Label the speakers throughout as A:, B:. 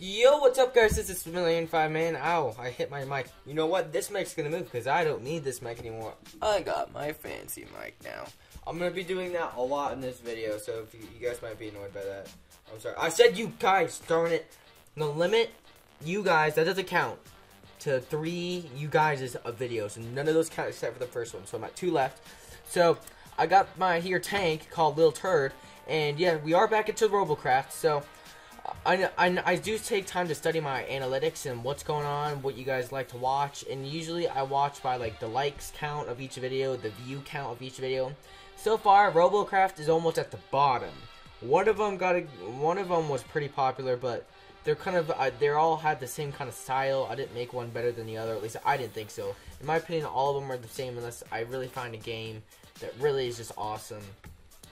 A: Yo, what's up, guys? This is Million Five Man. Ow, I hit my mic. You know what? This mic's gonna move because I don't need this mic anymore. I got my fancy mic now. I'm gonna be doing that a lot in this video, so if you, you guys might be annoyed by that, I'm sorry. I said you guys, darn it. The limit, you guys, that doesn't count to three you guys' videos, and none of those count except for the first one. So I'm at two left. So I got my here tank called Little Turd, and yeah, we are back into Robocraft. So I, I, I do take time to study my analytics and what's going on, what you guys like to watch, and usually I watch by like the likes count of each video, the view count of each video. So far, Robocraft is almost at the bottom. One of them got a, one of them was pretty popular, but they're kind of uh, they're all had the same kind of style. I didn't make one better than the other. At least I didn't think so. In my opinion, all of them are the same unless I really find a game that really is just awesome.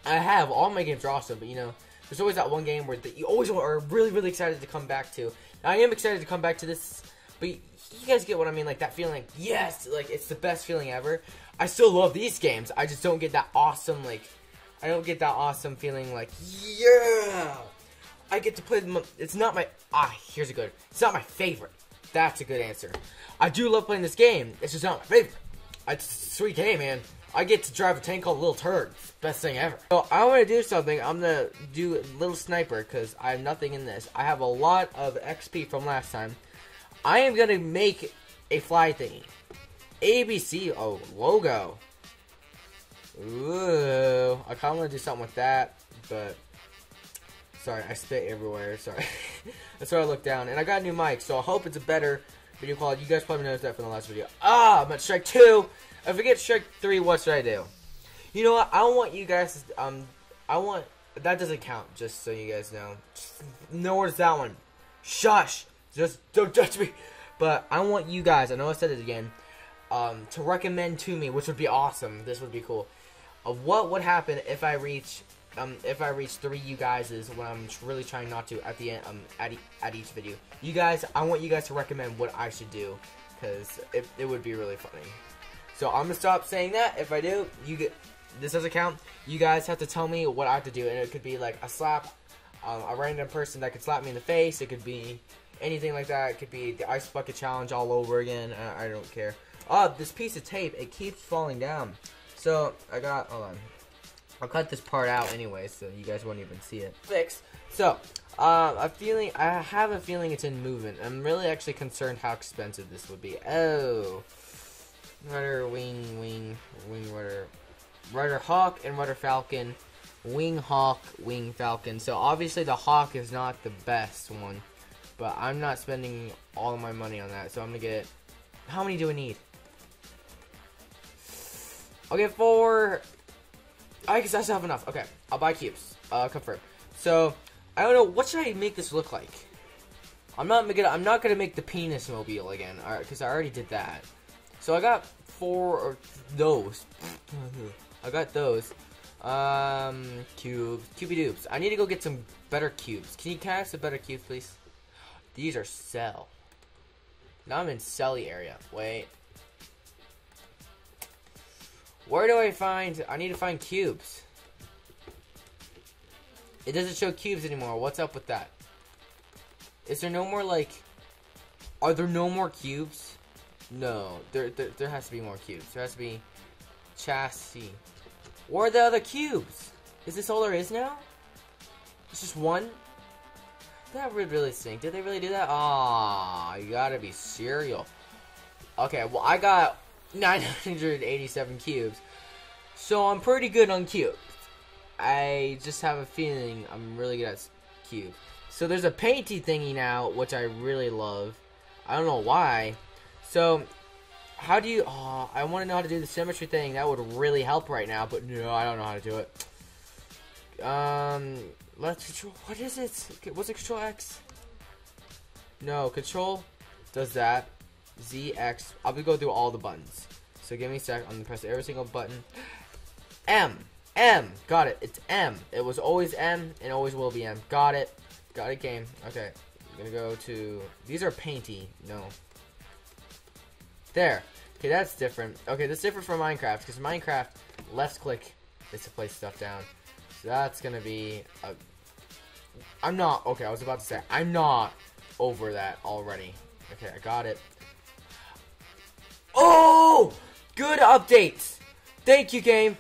A: I have all my games are awesome, but you know there's always that one game where you always are really, really excited to come back to. Now, I am excited to come back to this, but you, you guys get what I mean, like that feeling, like, yes, like it's the best feeling ever. I still love these games, I just don't get that awesome, like, I don't get that awesome feeling like, yeah, I get to play them, it's not my, ah, here's a good, it's not my favorite. That's a good answer. I do love playing this game, it's just not my favorite. It's a sweet game, man. I get to drive a tank called Little Turd. Best thing ever. So I want to do something. I'm going to do Little Sniper because I have nothing in this. I have a lot of XP from last time. I am going to make a fly thingy. ABC, oh, logo. Ooh, I kind of want to do something with that, but sorry, I spit everywhere. Sorry, that's why I look down. And I got a new mic, so I hope it's a better video quality. You guys probably noticed that from the last video. Ah, I'm at strike two. If I get strike three, what should I do? You know what? I want you guys. To, um, I want that doesn't count. Just so you guys know. No, where's that one? Shush! Just don't touch me. But I want you guys. I know I said it again. Um, to recommend to me, which would be awesome. This would be cool. Of what would happen if I reach um, if I reach three you guys is what I'm really trying not to at the end um, at, e at each video. You guys, I want you guys to recommend what I should do because it, it would be really funny. So I'm gonna stop saying that. If I do, you get this doesn't count. You guys have to tell me what I have to do, and it could be like a slap, um, a random person that could slap me in the face. It could be anything like that. It could be the ice bucket challenge all over again. I, I don't care. Oh, this piece of tape, it keeps falling down. So I got hold on. I'll cut this part out anyway, so you guys won't even see it. Fix. So, uh, a feeling, I have a feeling it's in movement. I'm really actually concerned how expensive this would be. Oh. Rudder, wing, wing, wing, rudder. Rudder Hawk and Rudder Falcon. Wing Hawk, Wing Falcon. So obviously the Hawk is not the best one. But I'm not spending all of my money on that. So I'm going to get... How many do I need? I'll get four... I guess I still have enough. Okay, I'll buy cubes. Uh, confirm. So, I don't know. What should I make this look like? I'm not gonna. I'm not gonna make the penis mobile again. All right, because I already did that. So I got four or those. I got those. Um, cubes, cubey dupes. I need to go get some better cubes. Can you cast some better cubes, please? These are cell. Now I'm in celly area. Wait. Where do I find? I need to find cubes. It doesn't show cubes anymore. What's up with that? Is there no more like? Are there no more cubes? No, there, there, there has to be more cubes. There has to be chassis. Where are the other cubes? Is this all there is now? It's just one? That would really stink. Did they really do that? Ah, you gotta be serial. Okay, well I got 987 cubes. So I'm pretty good on cubes. I just have a feeling I'm really good at cube. So there's a painty thingy now, which I really love. I don't know why. So, how do you... Oh, I want to know how to do the symmetry thing. That would really help right now, but no, I don't know how to do it. Um, let's control... What is it? What's it, control X? No, control does that. Z, X. I'll be go through all the buttons. So give me a sec. I'm to press every single button. M. M. Got it. It's M. It was always M and always will be M. Got it. Got it, game. Okay. I'm to go to... These are painty. No. There. Okay, that's different. Okay, that's different from Minecraft, because Minecraft, left click is to place stuff down. So that's to be... A, I'm not... Okay, I was about to say, I'm not over that already. Okay, I got it. Oh! Good updates! Thank you, game.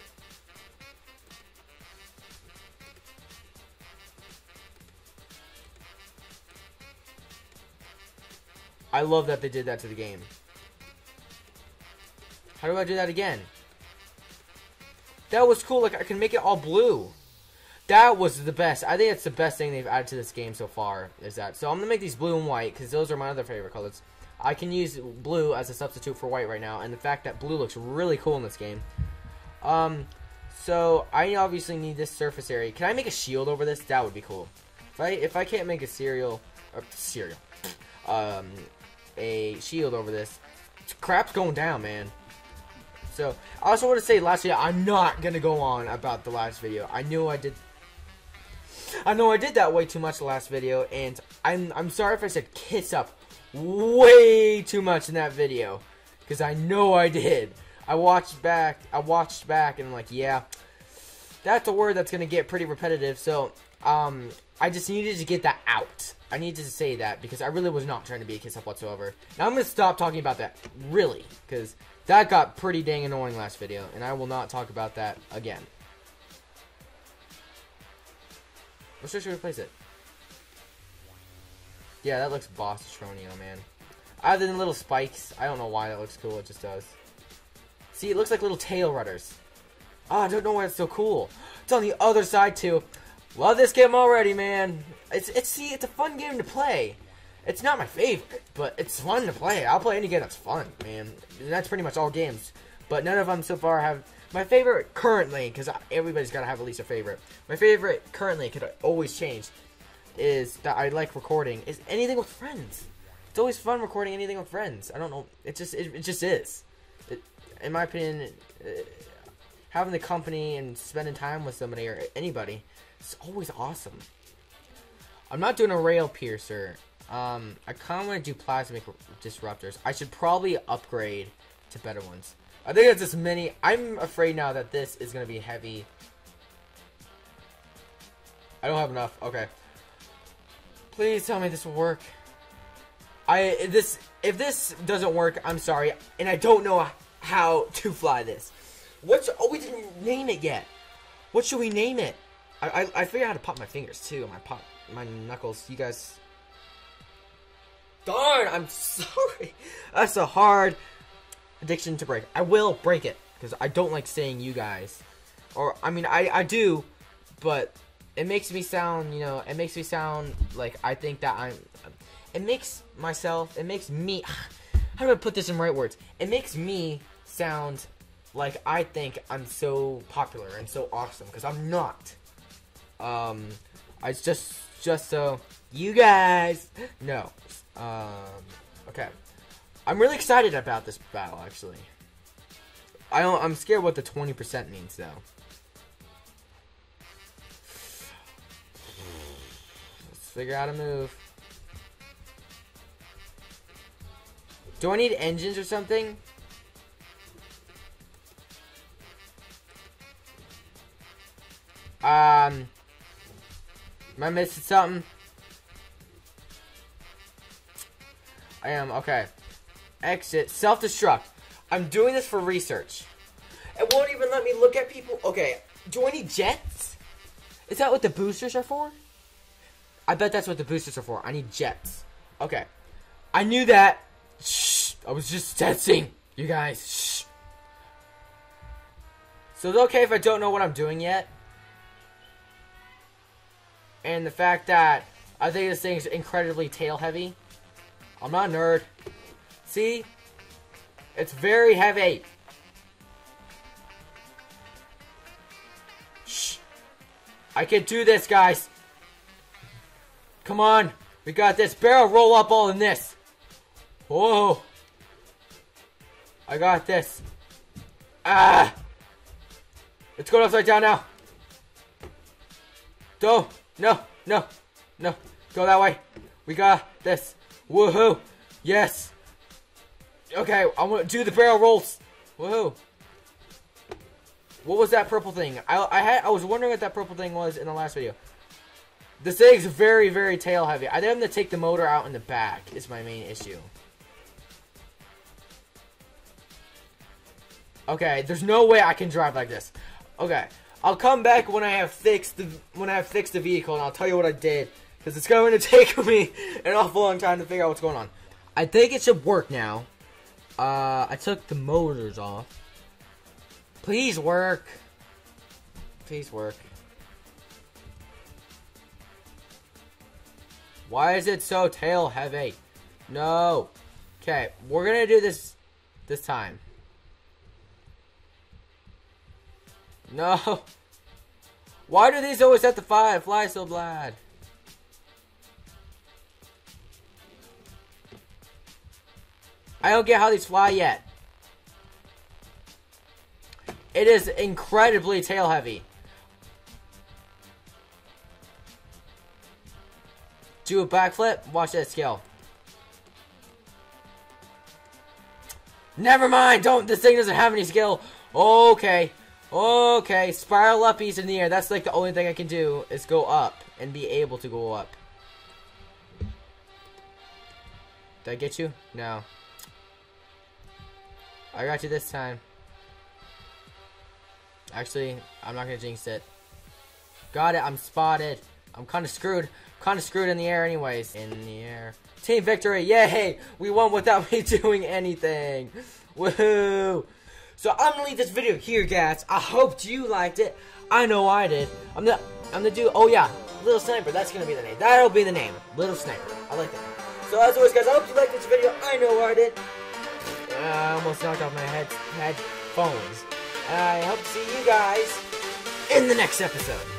A: I love that they did that to the game. How do I do that again? That was cool. Like, I can make it all blue. That was the best. I think it's the best thing they've added to this game so far, is that. So I'm going to make these blue and white, because those are my other favorite colors. I can use blue as a substitute for white right now, and the fact that blue looks really cool in this game. Um, so I obviously need this surface area. Can I make a shield over this? That would be cool. If I if I can't make a cereal, or cereal, um, a shield over this, crap's going down, man. So I also want to say lastly, I'm not gonna go on about the last video. I knew I did. I know I did that way too much the last video, and I'm I'm sorry if I said kiss up way too much in that video, because I know I did. I watched back, I watched back, and I'm like, yeah, that's a word that's gonna get pretty repetitive. So, um, I just needed to get that out. I needed to say that because I really was not trying to be a kiss up whatsoever. Now I'm gonna stop talking about that, really, because that got pretty dang annoying last video, and I will not talk about that again. Let's just replace it. Yeah, that looks boss Stronio, man. Other than little spikes, I don't know why that looks cool, it just does. See, it looks like little tail rudders. Oh, I don't know why it's so cool. It's on the other side, too. Love this game already, man. It's, it's, see, it's a fun game to play. It's not my favorite, but it's fun to play. I'll play any game that's fun, man. And that's pretty much all games. But none of them so far have... My favorite currently, because everybody's got to have at least a favorite. My favorite currently could always change is that I like recording is anything with friends. It's always fun recording anything with friends. I don't know. It just it, it just is. It, in my opinion, uh, having the company and spending time with somebody or anybody, it's always awesome. I'm not doing a rail piercer. Um, I kind of want to do plasmic disruptors. I should probably upgrade to better ones. I think it's just many. I'm afraid now that this is going to be heavy. I don't have enough. Okay. Please tell me this will work. I this if this doesn't work, I'm sorry, and I don't know how to fly this. What's oh we didn't name it yet. What should we name it? I I, I figure out how to pop my fingers too. My pop my knuckles. You guys. Darn! I'm sorry. That's a hard addiction to break. I will break it because I don't like saying you guys, or I mean I I do, but it makes me sound, you know, it makes me sound like I think that I'm. It makes myself, it makes me. How do I put this in right words? It makes me sound like I think I'm so popular and so awesome because I'm not. Um, I just just so you guys know. Um, okay, I'm really excited about this battle actually. I don't. I'm scared what the 20% means though. Let's figure out a move. Do I need engines or something? Um, am I missing something? I am, okay. Exit, self-destruct. I'm doing this for research. It won't even let me look at people. Okay, do I need jets? Is that what the boosters are for? I bet that's what the boosters are for. I need jets. Okay. I knew that. Shh. I was just testing. You guys. Shh. So it's okay if I don't know what I'm doing yet. And the fact that I think this thing's incredibly tail heavy. I'm not a nerd. See? It's very heavy. Shh. I can do this, guys. Come on. We got this. Barrel roll up all in this. Whoa. I got this. Ah. Let's go upside down now. Go. No. No. No. Go that way. We got this. Woohoo. Yes. Okay, I'm gonna do the barrel rolls. Woohoo. What was that purple thing? I I had I was wondering what that purple thing was in the last video. This thing's very, very tail heavy. I think I'm gonna take the motor out in the back. Is my main issue. Okay, there's no way I can drive like this. Okay, I'll come back when I have fixed the when I have fixed the vehicle, and I'll tell you what I did because it's going to take me an awful long time to figure out what's going on. I think it should work now. Uh, I took the motors off. Please work. Please work. Why is it so tail heavy? No. Okay, we're gonna do this this time. No. Why do these always have to fly, fly so bad? I don't get how these fly yet. It is incredibly tail heavy. Do a backflip. Watch that skill. Never mind. Don't. This thing doesn't have any skill. Okay. Okay. Spiral up, in the air. That's like the only thing I can do is go up and be able to go up. Did I get you? No. I got you this time. Actually, I'm not gonna jinx it. Got it. I'm spotted. I'm kind of screwed. Kind of screwed in the air anyways. In the air. Team victory. Yay. We won without me doing anything. Woohoo. So I'm gonna leave this video here, guys. I hoped you liked it. I know I did. I'm the I'm the dude. Oh yeah, Little Sniper. That's gonna be the name. That'll be the name. Little Sniper. I like that. So as always, guys, I hope you liked this video. I know I did. I almost knocked off my head headphones. I hope to see you guys in the next episode.